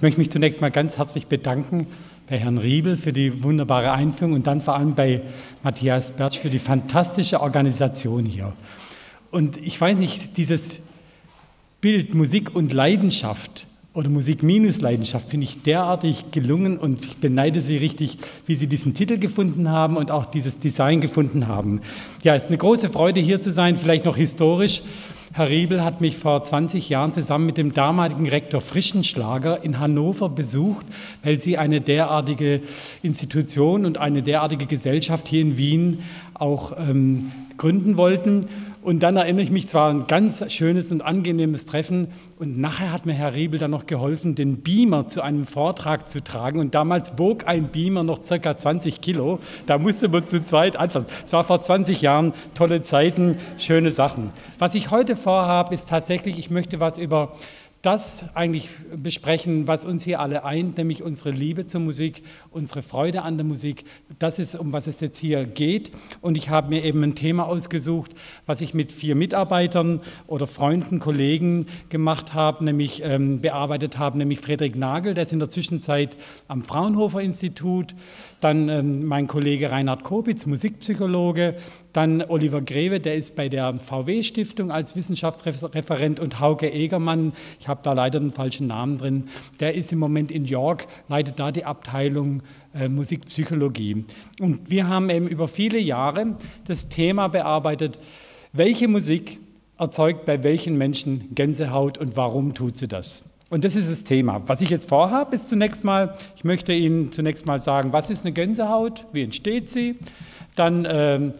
Ich möchte mich zunächst mal ganz herzlich bedanken bei Herrn Riebel für die wunderbare Einführung und dann vor allem bei Matthias Bertsch für die fantastische Organisation hier. Und ich weiß nicht, dieses Bild Musik und Leidenschaft oder Musik minus Leidenschaft finde ich derartig gelungen und ich beneide Sie richtig, wie Sie diesen Titel gefunden haben und auch dieses Design gefunden haben. Ja, es ist eine große Freude hier zu sein, vielleicht noch historisch. Herr Riebel hat mich vor 20 Jahren zusammen mit dem damaligen Rektor Frischenschlager in Hannover besucht, weil sie eine derartige Institution und eine derartige Gesellschaft hier in Wien auch ähm, gründen wollten. Und dann erinnere ich mich, es war ein ganz schönes und angenehmes Treffen. Und nachher hat mir Herr Riebel dann noch geholfen, den Beamer zu einem Vortrag zu tragen. Und damals wog ein Beamer noch circa 20 Kilo. Da musste man zu zweit anfassen. Es war vor 20 Jahren tolle Zeiten, schöne Sachen. Was ich heute vorhabe, ist tatsächlich, ich möchte was über das eigentlich besprechen, was uns hier alle eint, nämlich unsere Liebe zur Musik, unsere Freude an der Musik. Das ist, um was es jetzt hier geht. Und ich habe mir eben ein Thema ausgesucht, was ich mit vier Mitarbeitern oder Freunden, Kollegen gemacht habe, nämlich ähm, bearbeitet habe, nämlich Friedrich Nagel, der ist in der Zwischenzeit am Fraunhofer Institut, dann ähm, mein Kollege Reinhard Kopitz, Musikpsychologe, dann Oliver Greve, der ist bei der VW-Stiftung als Wissenschaftsreferent und Hauke Egermann, ich habe da leider den falschen Namen drin, der ist im Moment in York, leitet da die Abteilung äh, Musikpsychologie. Und wir haben eben über viele Jahre das Thema bearbeitet, welche Musik erzeugt bei welchen Menschen Gänsehaut und warum tut sie das? Und das ist das Thema. Was ich jetzt vorhabe, ist zunächst mal, ich möchte Ihnen zunächst mal sagen, was ist eine Gänsehaut, wie entsteht sie, dann ähm,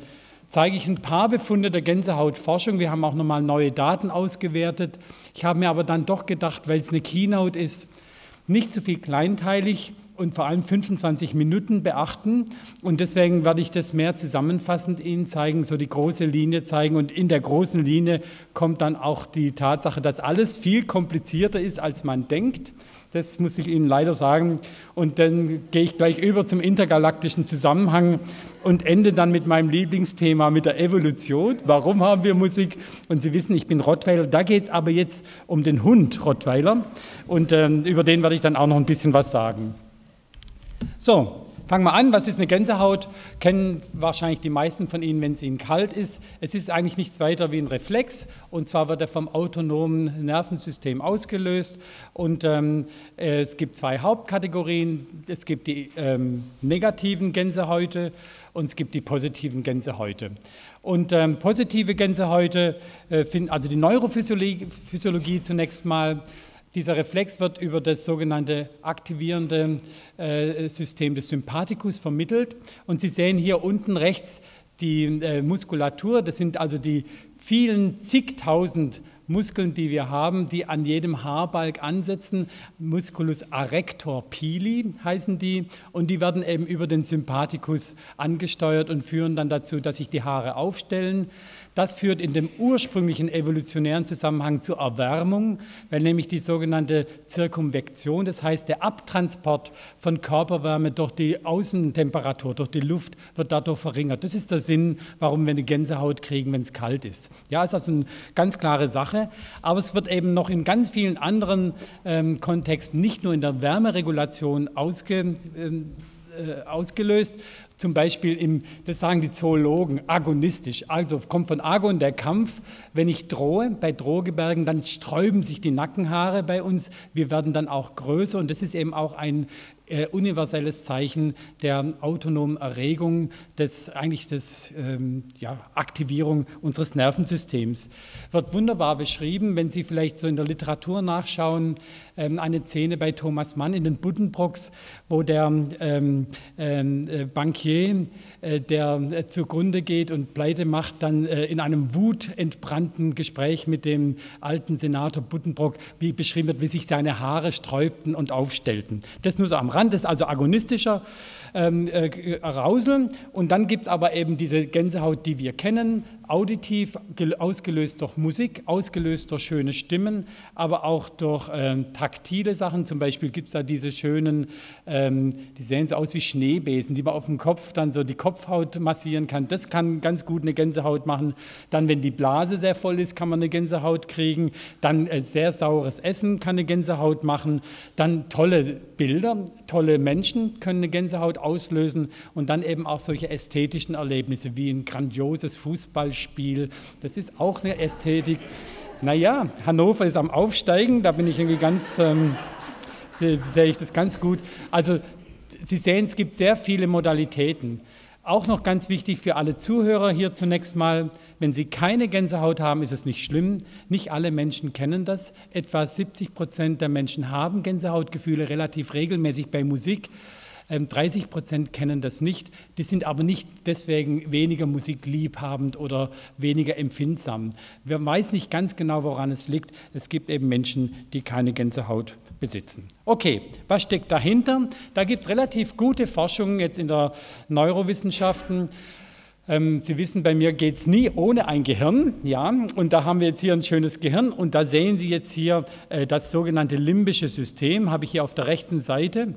zeige ich ein paar Befunde der Gänsehautforschung. Wir haben auch nochmal neue Daten ausgewertet. Ich habe mir aber dann doch gedacht, weil es eine Keynote ist, nicht zu viel kleinteilig und vor allem 25 Minuten beachten. Und deswegen werde ich das mehr zusammenfassend Ihnen zeigen, so die große Linie zeigen. Und in der großen Linie kommt dann auch die Tatsache, dass alles viel komplizierter ist, als man denkt. Das muss ich Ihnen leider sagen. Und dann gehe ich gleich über zum intergalaktischen Zusammenhang und ende dann mit meinem Lieblingsthema, mit der Evolution. Warum haben wir Musik? Und Sie wissen, ich bin Rottweiler. Da geht es aber jetzt um den Hund Rottweiler. Und äh, über den werde ich dann auch noch ein bisschen was sagen. So, Fangen wir an, was ist eine Gänsehaut? Kennen wahrscheinlich die meisten von Ihnen, wenn es Ihnen kalt ist. Es ist eigentlich nichts weiter wie ein Reflex und zwar wird er vom autonomen Nervensystem ausgelöst und ähm, es gibt zwei Hauptkategorien. Es gibt die ähm, negativen Gänsehäute und es gibt die positiven Gänsehäute. Und ähm, positive Gänsehäute, äh, find, also die Neurophysiologie zunächst mal, dieser Reflex wird über das sogenannte aktivierende äh, System des Sympathikus vermittelt. Und Sie sehen hier unten rechts die äh, Muskulatur. Das sind also die vielen zigtausend Muskeln, die wir haben, die an jedem Haarbalg ansetzen. Musculus arrector pili heißen die. Und die werden eben über den Sympathikus angesteuert und führen dann dazu, dass sich die Haare aufstellen. Das führt in dem ursprünglichen evolutionären Zusammenhang zur Erwärmung, weil nämlich die sogenannte Zirkumvektion, das heißt der Abtransport von Körperwärme durch die Außentemperatur, durch die Luft, wird dadurch verringert. Das ist der Sinn, warum wir eine Gänsehaut kriegen, wenn es kalt ist. Ja, ist also eine ganz klare Sache, aber es wird eben noch in ganz vielen anderen ähm, Kontexten, nicht nur in der Wärmeregulation ausge, ähm, äh, ausgelöst, zum Beispiel im, das sagen die Zoologen, agonistisch. Also kommt von Agon der Kampf. Wenn ich drohe bei Drohgebärden, dann sträuben sich die Nackenhaare bei uns. Wir werden dann auch größer und das ist eben auch ein äh, universelles Zeichen der autonomen Erregung, des, eigentlich des ähm, ja, Aktivierung unseres Nervensystems. Wird wunderbar beschrieben, wenn Sie vielleicht so in der Literatur nachschauen, ähm, eine Szene bei Thomas Mann in den Buddenbrooks, wo der ähm, ähm äh, Bankier, äh, der äh, zugrunde geht und pleite macht, dann äh, in einem wutentbrannten Gespräch mit dem alten Senator Buddenbrock, wie beschrieben wird, wie sich seine Haare sträubten und aufstellten. Das nur so am. Rand, das ist also agonistischer ähm, äh, Arousal. Und dann gibt es aber eben diese Gänsehaut, die wir kennen, auditiv ausgelöst durch Musik, ausgelöst durch schöne Stimmen, aber auch durch ähm, taktile Sachen. Zum Beispiel gibt es da diese schönen, ähm, die sehen so aus wie Schneebesen, die man auf dem Kopf dann so die Kopfhaut massieren kann. Das kann ganz gut eine Gänsehaut machen. Dann, wenn die Blase sehr voll ist, kann man eine Gänsehaut kriegen. Dann äh, sehr saures Essen kann eine Gänsehaut machen. Dann tolle Bilder, tolle Menschen können eine Gänsehaut auslösen und dann eben auch solche ästhetischen Erlebnisse wie ein grandioses Fußballspiel. Das ist auch eine Ästhetik. Naja, Hannover ist am Aufsteigen, da bin ich irgendwie ganz, ähm, sehe ich das ganz gut. Also Sie sehen, es gibt sehr viele Modalitäten. Auch noch ganz wichtig für alle Zuhörer hier zunächst mal, wenn Sie keine Gänsehaut haben, ist es nicht schlimm. Nicht alle Menschen kennen das. Etwa 70 Prozent der Menschen haben Gänsehautgefühle relativ regelmäßig bei Musik. 30 ähm, Prozent kennen das nicht. Die sind aber nicht deswegen weniger musikliebhabend oder weniger empfindsam. Wir weiß nicht ganz genau, woran es liegt. Es gibt eben Menschen, die keine Gänsehaut besitzen. Okay, was steckt dahinter? Da gibt es relativ gute Forschung jetzt in der Neurowissenschaften. Ähm, Sie wissen, bei mir geht es nie ohne ein Gehirn. Ja? Und da haben wir jetzt hier ein schönes Gehirn. Und da sehen Sie jetzt hier äh, das sogenannte limbische System, habe ich hier auf der rechten Seite.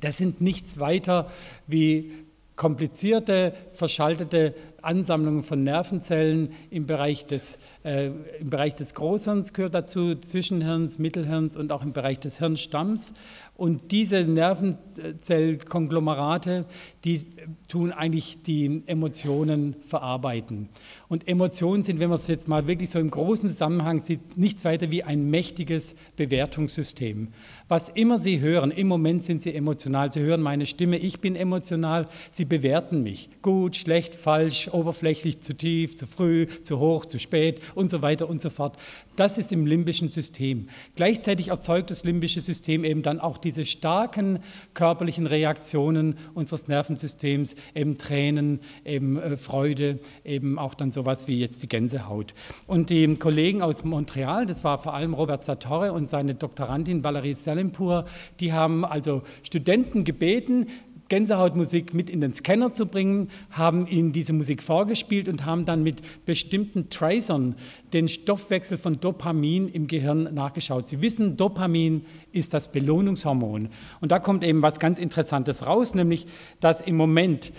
Das sind nichts weiter wie komplizierte, verschaltete Ansammlungen von Nervenzellen im Bereich des, äh, im Bereich des Großhirns gehört dazu, Zwischenhirns, Mittelhirns und auch im Bereich des Hirnstamms. Und diese Nervenzellkonglomerate, die tun eigentlich die Emotionen verarbeiten. Und Emotionen sind, wenn man es jetzt mal wirklich so im großen Zusammenhang sieht, nichts weiter wie ein mächtiges Bewertungssystem. Was immer Sie hören, im Moment sind Sie emotional. Sie hören meine Stimme, ich bin emotional. Sie bewerten mich. Gut, schlecht, falsch, oberflächlich, zu tief, zu früh, zu hoch, zu spät und so weiter und so fort. Das ist im limbischen System. Gleichzeitig erzeugt das limbische System eben dann auch diese starken körperlichen Reaktionen unseres Nervensystems, eben Tränen, eben äh, Freude, eben auch dann sowas wie jetzt die Gänsehaut. Und die Kollegen aus Montreal, das war vor allem Robert Sartorre und seine Doktorandin Valerie Salimpur, die haben also Studenten gebeten, Gänsehautmusik mit in den Scanner zu bringen, haben ihnen diese Musik vorgespielt und haben dann mit bestimmten Tracern den Stoffwechsel von Dopamin im Gehirn nachgeschaut. Sie wissen, Dopamin ist das Belohnungshormon. Und da kommt eben was ganz Interessantes raus, nämlich dass im Moment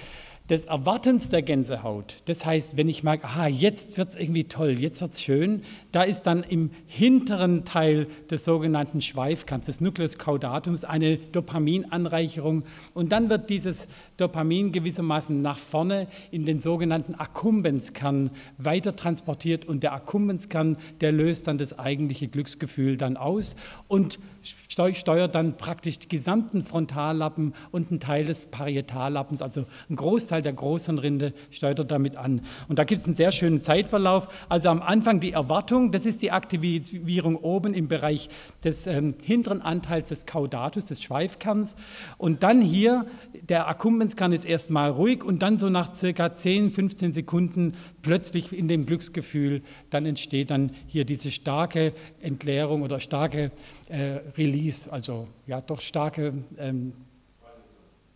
des Erwartens der Gänsehaut, das heißt, wenn ich merke, aha, jetzt wird es irgendwie toll, jetzt wird es schön, da ist dann im hinteren Teil des sogenannten Schweifkerns, des Nucleus caudatums, eine Dopaminanreicherung. Und dann wird dieses Dopamin gewissermaßen nach vorne in den sogenannten Akkumbenzkern weiter transportiert und der Akkumbenzkern, der löst dann das eigentliche Glücksgefühl dann aus. Und steuert dann praktisch die gesamten Frontallappen und einen Teil des Parietallappens, also ein Großteil der Großhirnrinde steuert er damit an. Und da gibt es einen sehr schönen Zeitverlauf. Also am Anfang die Erwartung, das ist die Aktivierung oben im Bereich des ähm, hinteren Anteils des Caudatus, des Schweifkerns. Und dann hier, der Akkumbenzkern ist erstmal ruhig und dann so nach circa 10, 15 Sekunden plötzlich in dem Glücksgefühl, dann entsteht dann hier diese starke Entleerung oder starke äh, Release, also ja doch starke ähm,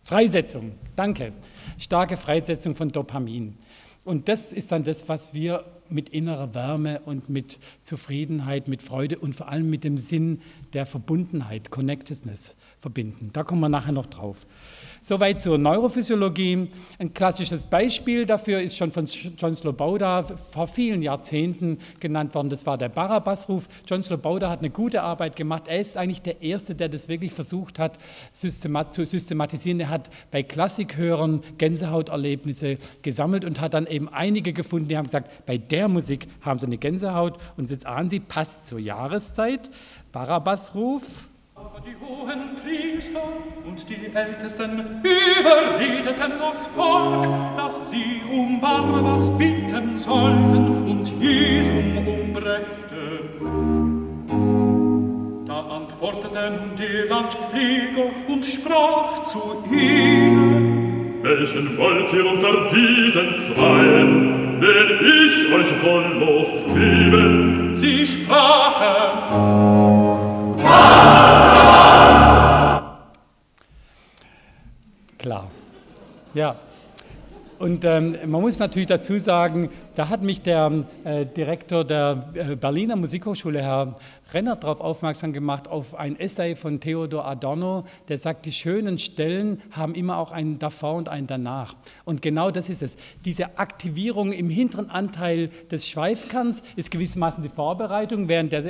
Freisetzung, danke, starke Freisetzung von Dopamin. Und das ist dann das, was wir mit innerer Wärme und mit Zufriedenheit, mit Freude und vor allem mit dem Sinn der Verbundenheit, Connectedness verbinden. Da kommen wir nachher noch drauf. Soweit zur Neurophysiologie. Ein klassisches Beispiel dafür ist schon von John Slobodka vor vielen Jahrzehnten genannt worden. Das war der Barabbas-Ruf. John Slobodka hat eine gute Arbeit gemacht. Er ist eigentlich der Erste, der das wirklich versucht hat zu systematisieren. Er hat bei Klassikhörern Gänsehauterlebnisse gesammelt und hat dann eben einige gefunden, die haben gesagt, bei der Musik haben sie eine Gänsehaut. Und jetzt ahnen Sie, passt zur Jahreszeit. Barabbas-Ruf die hohen Priester und die Ältesten überredeten das Volk, dass sie um Barabbas bitten sollten und Jesum umbrächten. Da antworteten die Landpfleger und sprach zu ihnen, Welchen wollt ihr unter diesen Zweien, den ich euch soll losgeben? Sie sprachen, Klar. Ja. Und ähm, man muss natürlich dazu sagen, da hat mich der äh, Direktor der äh, Berliner Musikhochschule, Herr Renner, darauf aufmerksam gemacht, auf ein Essay von Theodor Adorno, der sagt, die schönen Stellen haben immer auch einen davor und einen danach. Und genau das ist es. Diese Aktivierung im hinteren Anteil des Schweifkerns ist gewissermaßen die Vorbereitung, während der,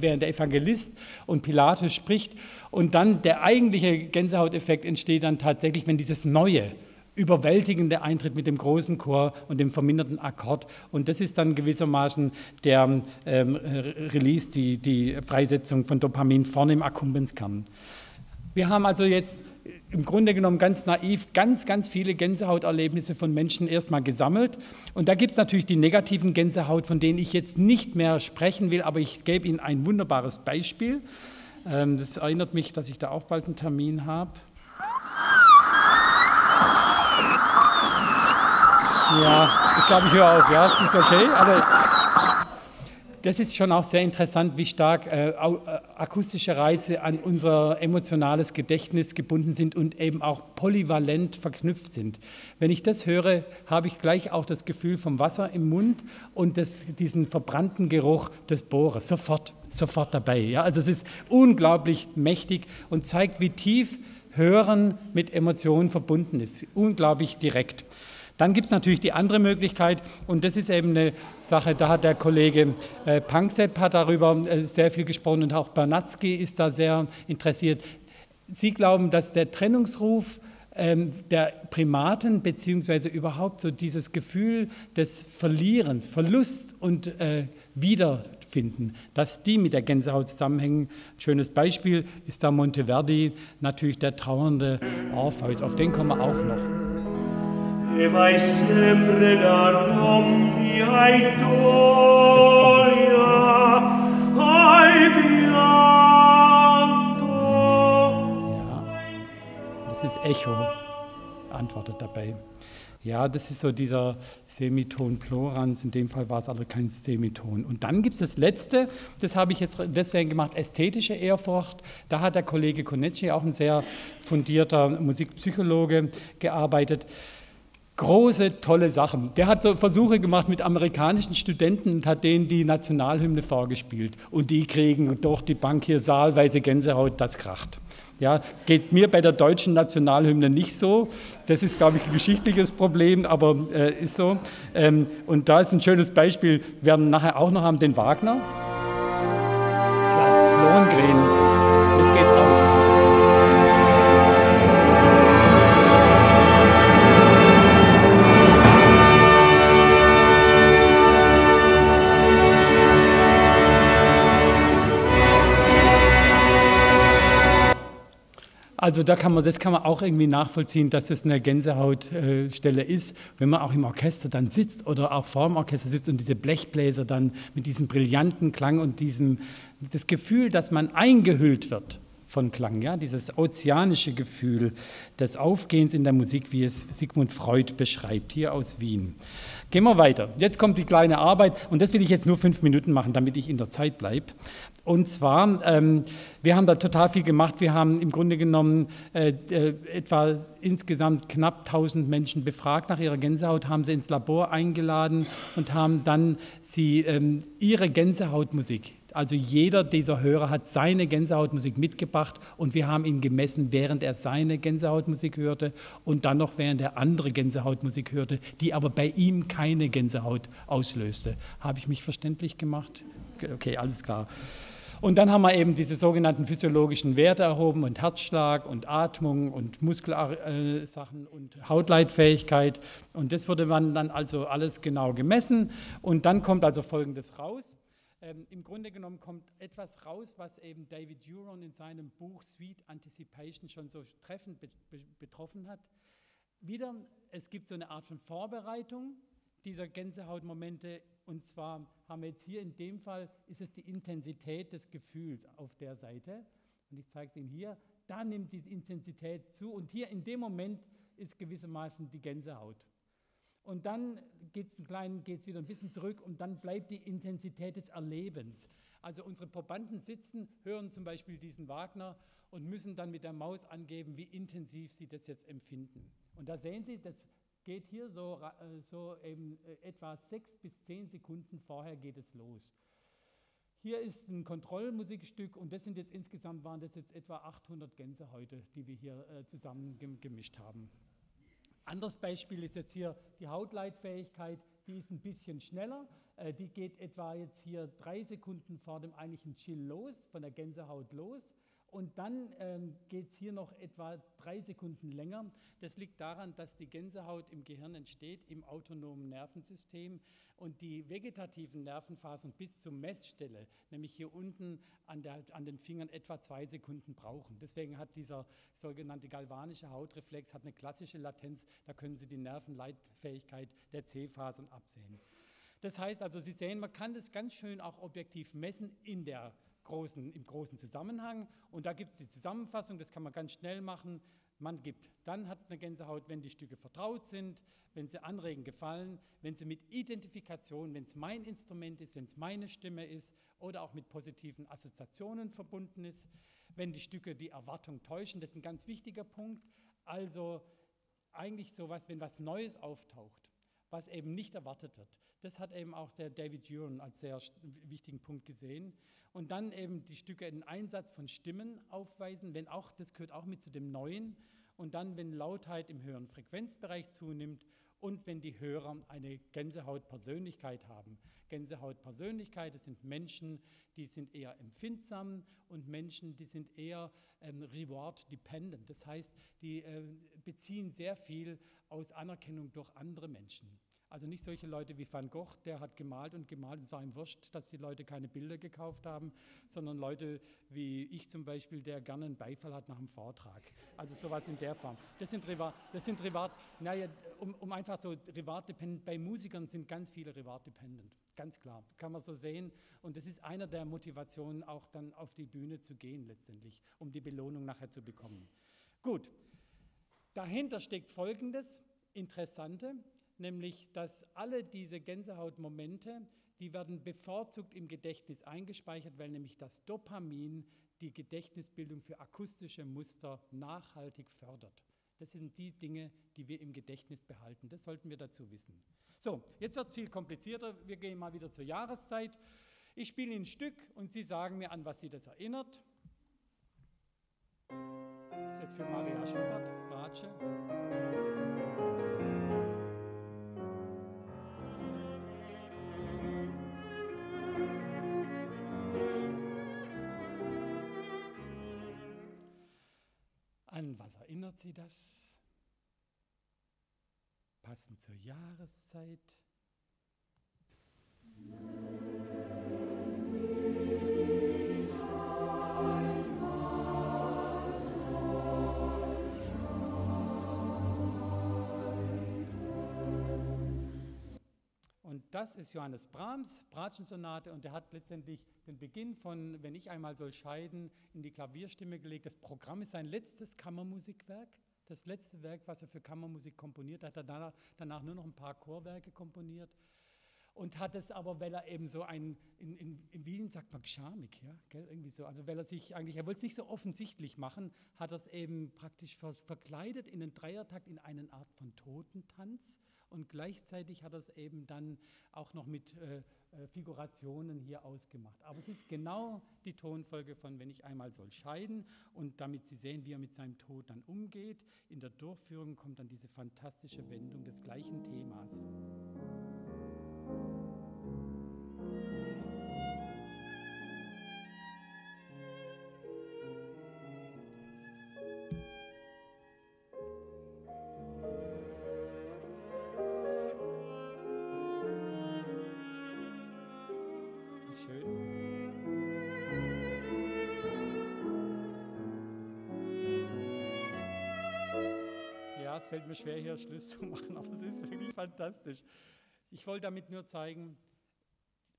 während der Evangelist und Pilatus spricht. Und dann der eigentliche Gänsehauteffekt entsteht dann tatsächlich, wenn dieses Neue, überwältigende Eintritt mit dem großen Chor und dem verminderten Akkord. Und das ist dann gewissermaßen der ähm, Release, die, die Freisetzung von Dopamin vorne im Akkumbenzkern. Wir haben also jetzt im Grunde genommen ganz naiv ganz, ganz viele Gänsehauterlebnisse von Menschen erstmal gesammelt. Und da gibt es natürlich die negativen Gänsehaut, von denen ich jetzt nicht mehr sprechen will, aber ich gebe Ihnen ein wunderbares Beispiel. Ähm, das erinnert mich, dass ich da auch bald einen Termin habe. Ja, ich glaube, ich höre auf. Ja, das ist okay. Aber das ist schon auch sehr interessant, wie stark äh, äh, akustische Reize an unser emotionales Gedächtnis gebunden sind und eben auch polyvalent verknüpft sind. Wenn ich das höre, habe ich gleich auch das Gefühl vom Wasser im Mund und das, diesen verbrannten Geruch des Bohrers. Sofort, sofort dabei. Ja? Also es ist unglaublich mächtig und zeigt, wie tief Hören mit Emotionen verbunden ist. Unglaublich direkt. Dann gibt es natürlich die andere Möglichkeit und das ist eben eine Sache, da hat der Kollege äh, Panksepp hat darüber äh, sehr viel gesprochen und auch Bernatzky ist da sehr interessiert. Sie glauben, dass der Trennungsruf ähm, der Primaten beziehungsweise überhaupt so dieses Gefühl des Verlierens, Verlust und äh, Wiederfinden, dass die mit der Gänsehaut zusammenhängen. Ein schönes Beispiel ist da Monteverdi, natürlich der trauernde Orpheus, auf den kommen wir auch noch. E mai sempre darommi ai toia ai pianto. Ja das ist Echo antwortet dabei ja, das ist so dieser Semiton Plorans. In dem Fall war es aber kein Semiton. Und dann gibt es das letzte, das habe ich jetzt deswegen gemacht, ästhetische Ehrfurcht. Da hat der Kollege Konecki, auch ein sehr fundierter Musikpsychologe, gearbeitet große, tolle Sachen. Der hat so Versuche gemacht mit amerikanischen Studenten und hat denen die Nationalhymne vorgespielt. Und die kriegen durch die Bank hier saalweise Gänsehaut, das kracht. Ja, geht mir bei der deutschen Nationalhymne nicht so. Das ist, glaube ich, ein geschichtliches Problem, aber äh, ist so. Ähm, und da ist ein schönes Beispiel, wir werden nachher auch noch haben, den Wagner. Klar, Lohengrin. Jetzt geht's auf. Also da kann man, das kann man auch irgendwie nachvollziehen, dass das eine Gänsehautstelle ist, wenn man auch im Orchester dann sitzt oder auch vor dem Orchester sitzt und diese Blechbläser dann mit diesem brillanten Klang und diesem das Gefühl, dass man eingehüllt wird von Klang, ja, dieses ozeanische Gefühl des Aufgehens in der Musik, wie es Sigmund Freud beschreibt, hier aus Wien. Gehen wir weiter. Jetzt kommt die kleine Arbeit und das will ich jetzt nur fünf Minuten machen, damit ich in der Zeit bleibe. Und zwar, ähm, wir haben da total viel gemacht. Wir haben im Grunde genommen äh, äh, etwa insgesamt knapp 1000 Menschen befragt nach ihrer Gänsehaut, haben sie ins Labor eingeladen und haben dann sie ähm, ihre Gänsehautmusik also jeder dieser Hörer hat seine Gänsehautmusik mitgebracht und wir haben ihn gemessen, während er seine Gänsehautmusik hörte und dann noch während er andere Gänsehautmusik hörte, die aber bei ihm keine Gänsehaut auslöste. Habe ich mich verständlich gemacht? Okay, alles klar. Und dann haben wir eben diese sogenannten physiologischen Werte erhoben und Herzschlag und Atmung und Muskelsachen und Hautleitfähigkeit. Und das wurde man dann also alles genau gemessen. Und dann kommt also Folgendes raus. Ähm, Im Grunde genommen kommt etwas raus, was eben David Huron in seinem Buch Sweet Anticipation schon so treffend be be betroffen hat. Wieder, es gibt so eine Art von Vorbereitung dieser Gänsehautmomente und zwar haben wir jetzt hier in dem Fall, ist es die Intensität des Gefühls auf der Seite und ich zeige es Ihnen hier, da nimmt die Intensität zu und hier in dem Moment ist gewissermaßen die Gänsehaut. Und dann geht es wieder ein bisschen zurück und dann bleibt die Intensität des Erlebens. Also unsere Probanden sitzen, hören zum Beispiel diesen Wagner und müssen dann mit der Maus angeben, wie intensiv sie das jetzt empfinden. Und da sehen Sie, das geht hier so, äh, so eben äh, etwa sechs bis zehn Sekunden vorher geht es los. Hier ist ein Kontrollmusikstück und das sind jetzt insgesamt waren das jetzt etwa 800 Gänse heute, die wir hier äh, zusammen gemischt haben. Anderes Beispiel ist jetzt hier die Hautleitfähigkeit, die ist ein bisschen schneller. Die geht etwa jetzt hier drei Sekunden vor dem eigentlichen Chill los, von der Gänsehaut los. Und dann ähm, geht es hier noch etwa drei Sekunden länger. Das liegt daran, dass die Gänsehaut im Gehirn entsteht, im autonomen Nervensystem und die vegetativen Nervenphasen bis zur Messstelle, nämlich hier unten an, der, an den Fingern, etwa zwei Sekunden brauchen. Deswegen hat dieser sogenannte galvanische Hautreflex hat eine klassische Latenz, da können Sie die Nervenleitfähigkeit der C-Phasen absehen. Das heißt also, Sie sehen, man kann das ganz schön auch objektiv messen in der großen, im großen Zusammenhang. Und da gibt es die Zusammenfassung, das kann man ganz schnell machen. Man gibt, dann hat eine Gänsehaut, wenn die Stücke vertraut sind, wenn sie anregend gefallen, wenn sie mit Identifikation, wenn es mein Instrument ist, wenn es meine Stimme ist oder auch mit positiven Assoziationen verbunden ist, wenn die Stücke die Erwartung täuschen, das ist ein ganz wichtiger Punkt. Also eigentlich sowas, wenn was Neues auftaucht was eben nicht erwartet wird. Das hat eben auch der David Huron als sehr wichtigen Punkt gesehen. Und dann eben die Stücke einen Einsatz von Stimmen aufweisen, wenn auch, das gehört auch mit zu dem Neuen. Und dann, wenn Lautheit im höheren Frequenzbereich zunimmt und wenn die Hörer eine Gänsehautpersönlichkeit haben. Gänsehautpersönlichkeit, das sind Menschen, die sind eher empfindsam und Menschen, die sind eher ähm, reward-dependent. Das heißt, die äh, beziehen sehr viel aus Anerkennung durch andere Menschen. Also nicht solche Leute wie Van Gogh, der hat gemalt und gemalt. Es war ihm wurscht, dass die Leute keine Bilder gekauft haben, sondern Leute wie ich zum Beispiel, der gerne einen Beifall hat nach einem Vortrag. Also sowas in der Form. Das sind Rivat, das sind Rivat, naja, um, um einfach so Rivat-dependent, bei Musikern sind ganz viele Rivat-dependent, ganz klar, kann man so sehen. Und das ist einer der Motivationen, auch dann auf die Bühne zu gehen letztendlich, um die Belohnung nachher zu bekommen. Gut, dahinter steckt Folgendes, Interessante nämlich dass alle diese Gänsehautmomente, die werden bevorzugt im Gedächtnis eingespeichert, weil nämlich das Dopamin die Gedächtnisbildung für akustische Muster nachhaltig fördert. Das sind die Dinge, die wir im Gedächtnis behalten. Das sollten wir dazu wissen. So, jetzt wird es viel komplizierter. Wir gehen mal wieder zur Jahreszeit. Ich spiele ein Stück und Sie sagen mir, an was Sie das erinnert. Das ist jetzt für Maria Schubert, Bratsche. Sie das? Passend zur Jahreszeit. Und das ist Johannes Brahms, Bratschensonate, und der hat letztendlich den Beginn von Wenn ich einmal soll scheiden in die Klavierstimme gelegt. Das Programm ist sein letztes Kammermusikwerk, das letzte Werk, was er für Kammermusik komponiert hat. Er danach, danach nur noch ein paar Chorwerke komponiert und hat es aber, weil er eben so ein, in, in, in Wien sagt man schamig, ja, gell, irgendwie so, also weil er sich eigentlich, er wollte es nicht so offensichtlich machen, hat er es eben praktisch ver, verkleidet in einen Dreiertakt, in eine Art von Totentanz und gleichzeitig hat er es eben dann auch noch mit äh, äh, Figurationen hier ausgemacht. Aber es ist genau die Tonfolge von Wenn ich einmal soll scheiden und damit Sie sehen, wie er mit seinem Tod dann umgeht. In der Durchführung kommt dann diese fantastische Wendung des gleichen Themas. Fällt mir schwer, hier Schluss zu machen, aber es ist wirklich fantastisch. Ich wollte damit nur zeigen,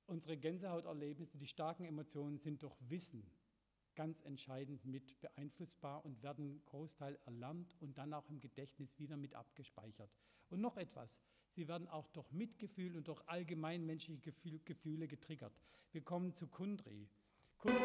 unsere Gänsehauterlebnisse, die starken Emotionen sind durch Wissen ganz entscheidend mit beeinflussbar und werden Großteil erlernt und dann auch im Gedächtnis wieder mit abgespeichert. Und noch etwas, sie werden auch durch Mitgefühl und durch allgemein menschliche Gefühle getriggert. Wir kommen zu Kundri. Kundri.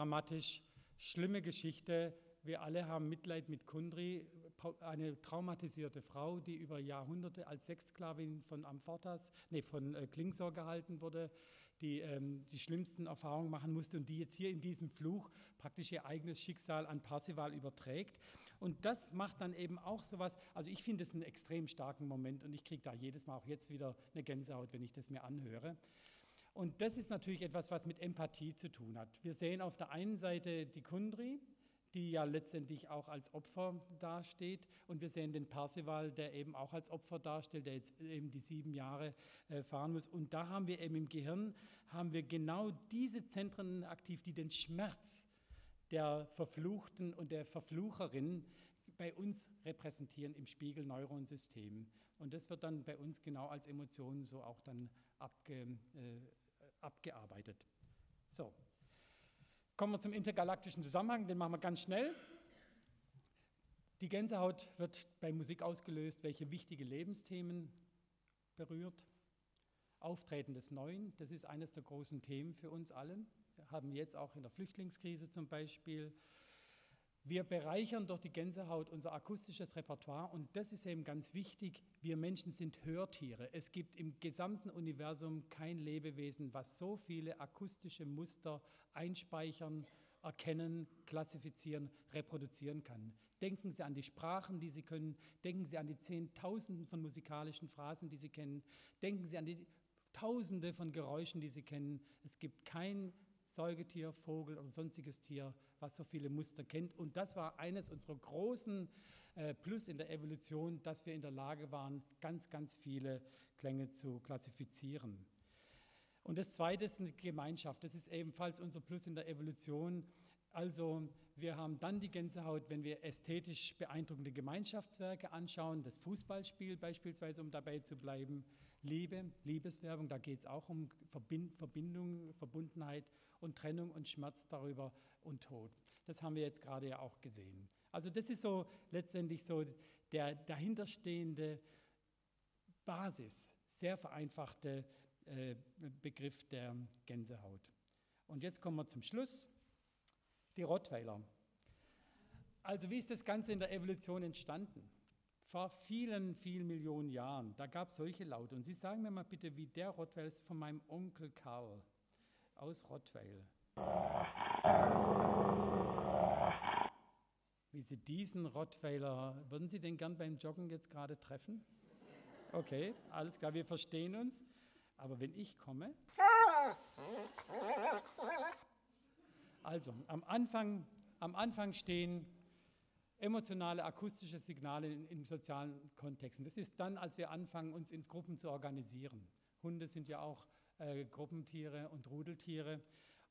Hochdramatisch, schlimme Geschichte, wir alle haben Mitleid mit Kundri, eine traumatisierte Frau, die über Jahrhunderte als Sexsklavin von Amfortas, nee, von äh, Klingsor gehalten wurde, die ähm, die schlimmsten Erfahrungen machen musste und die jetzt hier in diesem Fluch praktisch ihr eigenes Schicksal an Parsival überträgt. Und das macht dann eben auch sowas, also ich finde es einen extrem starken Moment und ich kriege da jedes Mal auch jetzt wieder eine Gänsehaut, wenn ich das mir anhöre. Und das ist natürlich etwas, was mit Empathie zu tun hat. Wir sehen auf der einen Seite die Kundri, die ja letztendlich auch als Opfer dasteht. Und wir sehen den Parsival, der eben auch als Opfer darstellt, der jetzt eben die sieben Jahre äh, fahren muss. Und da haben wir eben im Gehirn, haben wir genau diese Zentren aktiv, die den Schmerz der Verfluchten und der Verflucherin bei uns repräsentieren im Spiegelneuronsystem. Und das wird dann bei uns genau als Emotionen so auch dann abge, äh, abgearbeitet. So, Kommen wir zum intergalaktischen Zusammenhang, den machen wir ganz schnell. Die Gänsehaut wird bei Musik ausgelöst, welche wichtige Lebensthemen berührt. Auftreten des Neuen, das ist eines der großen Themen für uns allen. Wir haben jetzt auch in der Flüchtlingskrise zum Beispiel wir bereichern durch die Gänsehaut unser akustisches Repertoire und das ist eben ganz wichtig. Wir Menschen sind Hörtiere. Es gibt im gesamten Universum kein Lebewesen, was so viele akustische Muster einspeichern, erkennen, klassifizieren, reproduzieren kann. Denken Sie an die Sprachen, die Sie können. Denken Sie an die Zehntausenden von musikalischen Phrasen, die Sie kennen. Denken Sie an die Tausende von Geräuschen, die Sie kennen. Es gibt kein Säugetier, Vogel oder sonstiges Tier, was so viele Muster kennt. Und das war eines unserer großen äh, Plus in der Evolution, dass wir in der Lage waren, ganz, ganz viele Klänge zu klassifizieren. Und das Zweite ist eine Gemeinschaft. Das ist ebenfalls unser Plus in der Evolution, also wir haben dann die Gänsehaut, wenn wir ästhetisch beeindruckende Gemeinschaftswerke anschauen, das Fußballspiel beispielsweise, um dabei zu bleiben, Liebe, Liebeswerbung, da geht es auch um Verbindung, Verbundenheit und Trennung und Schmerz darüber und Tod. Das haben wir jetzt gerade ja auch gesehen. Also das ist so letztendlich so der dahinterstehende Basis, sehr vereinfachte äh, Begriff der Gänsehaut. Und jetzt kommen wir zum Schluss die Rottweiler. Also wie ist das Ganze in der Evolution entstanden? Vor vielen, vielen Millionen Jahren, da gab es solche Laute. Und Sie sagen mir mal bitte, wie der Rottweiler ist von meinem Onkel Karl aus Rottweil. Wie Sie diesen Rottweiler, würden Sie den gern beim Joggen jetzt gerade treffen? Okay, alles klar, wir verstehen uns. Aber wenn ich komme, also, am Anfang, am Anfang stehen emotionale, akustische Signale in, in, sozialen Kontexten. Das ist dann, als wir anfangen, uns in Gruppen zu organisieren. Hunde sind ja auch äh, Gruppentiere und Rudeltiere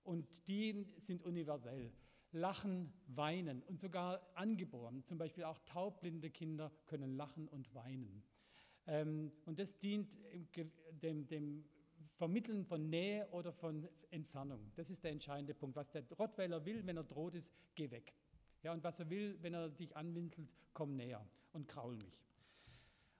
und die sind universell. Lachen, weinen und sogar angeboren. Zum Beispiel auch taubblinde Kinder können lachen und weinen. Ähm, und das dient dem, dem Vermitteln von Nähe oder von Entfernung. Das ist der entscheidende Punkt. Was der Rottweiler will, wenn er droht ist, geh weg. Ja, und was er will, wenn er dich anwinselt, komm näher und kraul mich.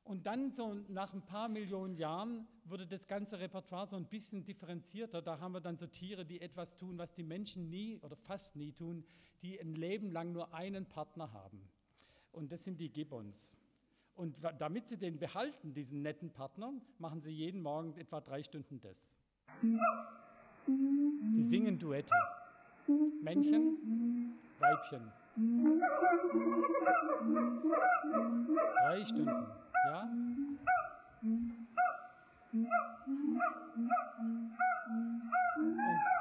Und dann so nach ein paar Millionen Jahren wurde das ganze Repertoire so ein bisschen differenzierter. Da haben wir dann so Tiere, die etwas tun, was die Menschen nie oder fast nie tun, die ein Leben lang nur einen Partner haben. Und das sind die Gibbons. Und damit sie den behalten, diesen netten Partner, machen sie jeden Morgen etwa drei Stunden das. Sie singen Duette. Männchen, Weibchen. Drei Stunden, ja?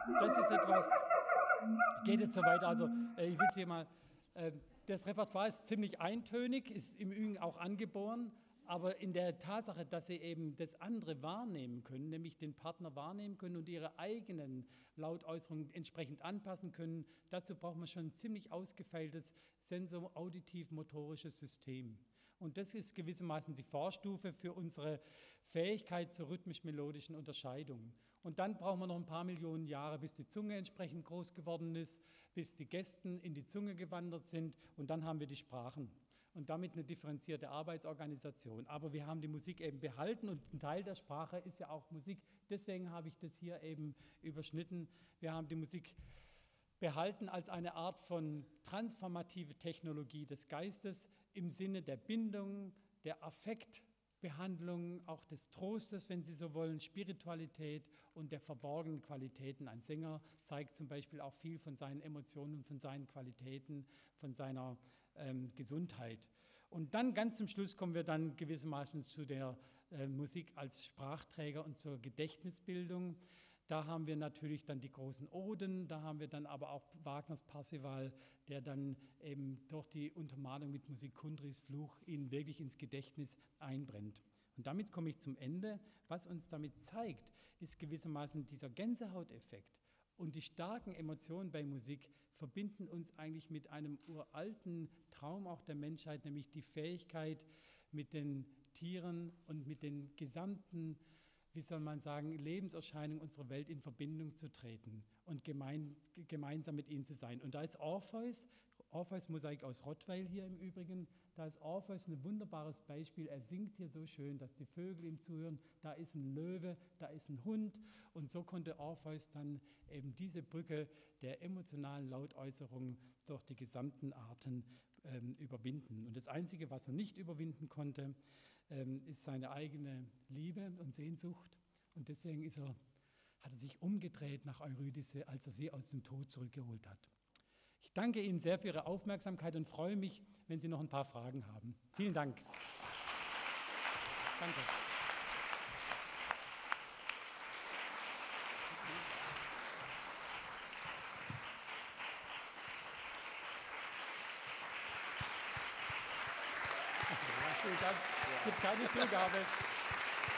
Und das ist etwas, geht jetzt so weiter, also äh, ich will es hier mal ähm, das Repertoire ist ziemlich eintönig, ist im Übrigen auch angeboren, aber in der Tatsache, dass sie eben das andere wahrnehmen können, nämlich den Partner wahrnehmen können und ihre eigenen Lautäußerungen entsprechend anpassen können, dazu braucht man schon ein ziemlich ausgefeiltes sensor-auditiv-motorisches System. Und das ist gewissermaßen die Vorstufe für unsere Fähigkeit zur rhythmisch-melodischen Unterscheidung. Und dann brauchen wir noch ein paar Millionen Jahre, bis die Zunge entsprechend groß geworden ist, bis die Gästen in die Zunge gewandert sind und dann haben wir die Sprachen und damit eine differenzierte Arbeitsorganisation. Aber wir haben die Musik eben behalten und ein Teil der Sprache ist ja auch Musik. Deswegen habe ich das hier eben überschnitten. Wir haben die Musik behalten als eine Art von transformative Technologie des Geistes im Sinne der Bindung, der Affektbehandlung, auch des Trostes, wenn Sie so wollen, Spiritualität und der verborgenen Qualitäten. Ein Sänger zeigt zum Beispiel auch viel von seinen Emotionen, von seinen Qualitäten, von seiner ähm, Gesundheit. Und dann ganz zum Schluss kommen wir dann gewissermaßen zu der äh, Musik als Sprachträger und zur Gedächtnisbildung. Da haben wir natürlich dann die großen Oden, da haben wir dann aber auch Wagners Parsival, der dann eben durch die Untermalung mit Musik Kundris Fluch ihn wirklich ins Gedächtnis einbrennt. Und damit komme ich zum Ende. Was uns damit zeigt, ist gewissermaßen dieser Gänsehauteffekt. Und die starken Emotionen bei Musik verbinden uns eigentlich mit einem uralten Traum auch der Menschheit, nämlich die Fähigkeit, mit den Tieren und mit den gesamten wie soll man sagen, Lebenserscheinung unserer Welt in Verbindung zu treten und gemein, gemeinsam mit ihnen zu sein. Und da ist Orpheus, Orpheus Mosaik aus Rottweil hier im Übrigen, da ist Orpheus ein wunderbares Beispiel. Er singt hier so schön, dass die Vögel ihm zuhören. Da ist ein Löwe, da ist ein Hund. Und so konnte Orpheus dann eben diese Brücke der emotionalen Lautäußerung durch die gesamten Arten ähm, überwinden. Und das Einzige, was er nicht überwinden konnte, ähm, ist seine eigene Liebe und Sehnsucht. Und deswegen ist er, hat er sich umgedreht nach Eurydice, als er sie aus dem Tod zurückgeholt hat. Ich danke Ihnen sehr für Ihre Aufmerksamkeit und freue mich, wenn Sie noch ein paar Fragen haben. Vielen Dank. Danke. Es gibt keine Zugabe.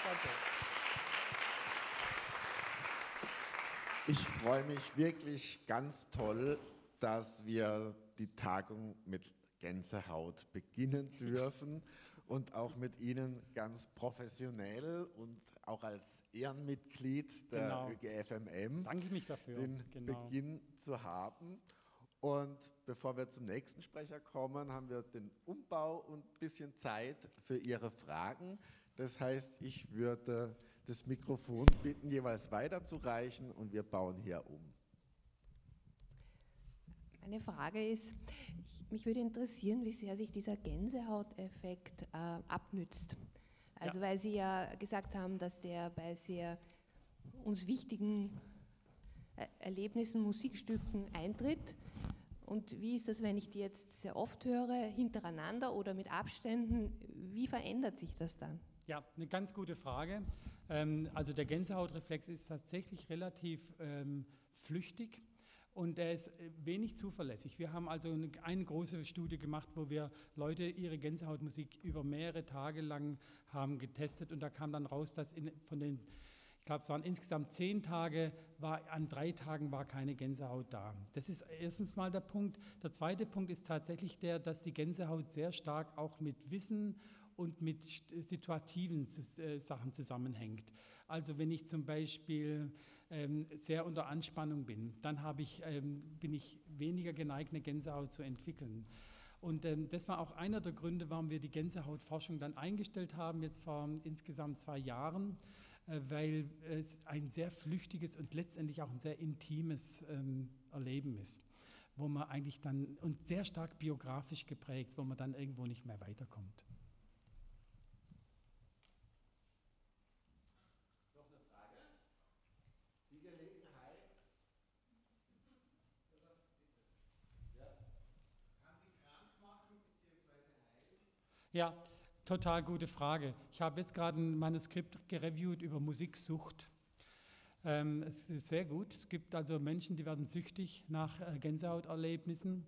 Danke. Ich freue mich wirklich ganz toll, dass wir die Tagung mit Gänsehaut beginnen dürfen und auch mit Ihnen ganz professionell und auch als Ehrenmitglied der Genau. ÖGFMM Danke mich dafür. den Genau. Beginn zu haben. Und bevor wir zum nächsten Sprecher kommen, haben wir den Umbau und ein bisschen Zeit für Ihre Fragen. Das heißt, ich würde das Mikrofon bitten, jeweils weiterzureichen und wir bauen hier um. Meine Frage ist, ich, mich würde interessieren, wie sehr sich dieser Gänsehauteffekt äh, abnützt. Also Ja. weil Sie ja gesagt haben, dass der bei sehr uns wichtigen äh, Erlebnissen, Musikstücken eintritt. Und wie ist das, wenn ich die jetzt sehr oft höre, hintereinander oder mit Abständen? Wie verändert sich das dann? Ja, eine ganz gute Frage. Ähm, Also der Gänsehautreflex ist tatsächlich relativ ähm, flüchtig und er ist äh, wenig zuverlässig. Wir haben also eine, eine große Studie gemacht, wo wir Leute ihre Gänsehautmusik über mehrere Tage lang haben getestet und da kam dann raus, dass in, von den ich glaube, es waren insgesamt zehn Tage, war, an drei Tagen war keine Gänsehaut da. Das ist erstens mal der Punkt. Der zweite Punkt ist tatsächlich der, dass die Gänsehaut sehr stark auch mit Wissen und mit st- situativen äh, Sachen zusammenhängt. Also wenn ich zum Beispiel ähm, sehr unter Anspannung bin, dann habe ich, ähm, bin ich weniger geneigt, eine Gänsehaut zu entwickeln. Und ähm, das war auch einer der Gründe, warum wir die Gänsehautforschung dann eingestellt haben, jetzt vor insgesamt zwei Jahren, äh, weil es ein sehr flüchtiges und letztendlich auch ein sehr intimes ähm, Erleben ist, wo man eigentlich dann, und sehr stark biografisch geprägt, wo man dann irgendwo nicht mehr weiterkommt. Noch eine Frage? Die Gelegenheit. Ja, total gute Frage. Ich habe jetzt gerade ein Manuskript gereviewt über Musiksucht. Ähm, es ist sehr gut. Es gibt also Menschen, die werden süchtig nach äh, Gänsehauterlebnissen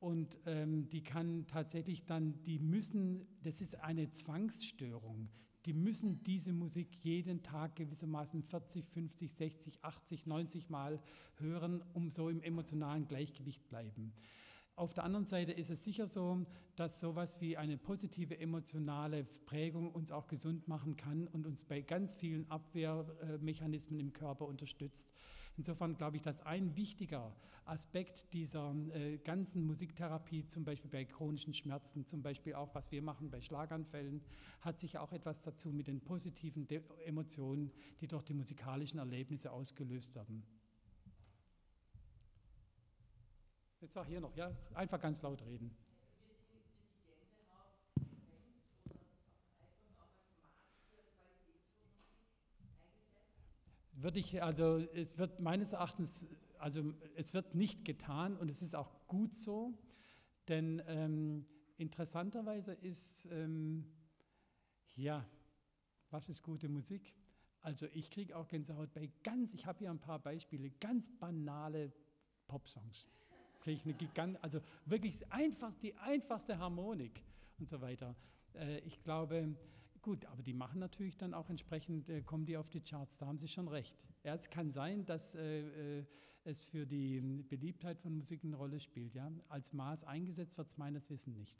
und ähm, die kann tatsächlich dann, die müssen, das ist eine Zwangsstörung. Die müssen diese Musik jeden Tag gewissermaßen 40, 50, 60, 80, 90 Mal hören, um so im emotionalen Gleichgewicht bleiben. Auf der anderen Seite ist es sicher so, dass sowas wie eine positive emotionale Prägung uns auch gesund machen kann und uns bei ganz vielen Abwehrmechanismen im Körper unterstützt. Insofern glaube ich, dass ein wichtiger Aspekt dieser äh, ganzen Musiktherapie, zum Beispiel bei chronischen Schmerzen, zum Beispiel auch was wir machen bei Schlaganfällen, hat sich auch etwas dazu mit den positiven Emotionen, die durch die musikalischen Erlebnisse ausgelöst werden. Jetzt war hier noch, ja, einfach ganz laut reden. Würde ich, also es wird meines Erachtens, also es wird nicht getan und es ist auch gut so, denn ähm, interessanterweise ist, ähm, ja, was ist gute Musik? Also ich kriege auch Gänsehaut bei ganz, ich habe hier ein paar Beispiele, ganz banale Popsongs. Kriege ich eine Gigant, also wirklich einfach, die einfachste Harmonik und so weiter. Äh, ich glaube, gut, aber die machen natürlich dann auch entsprechend, äh, kommen die auf die Charts, da haben Sie schon recht. Ja, es kann sein, dass äh, es für die Beliebtheit von Musik eine Rolle spielt. Ja? Als Maß eingesetzt wird es meines Wissens nicht.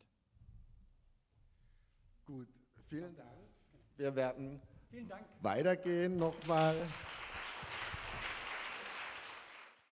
Gut, vielen Dank. Wir werden weitergehen nochmal.